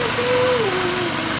Thank you.